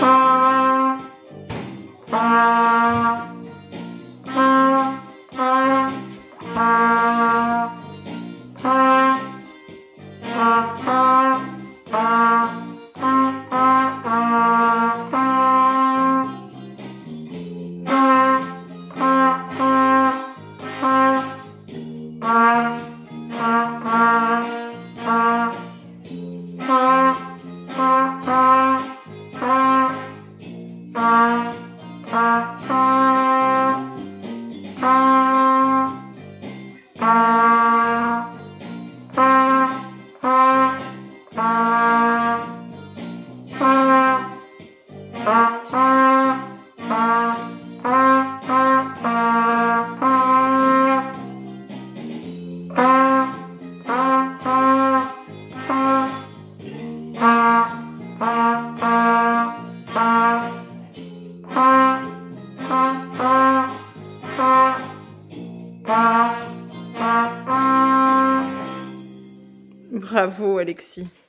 Bye. Bye. Bravo Alexis.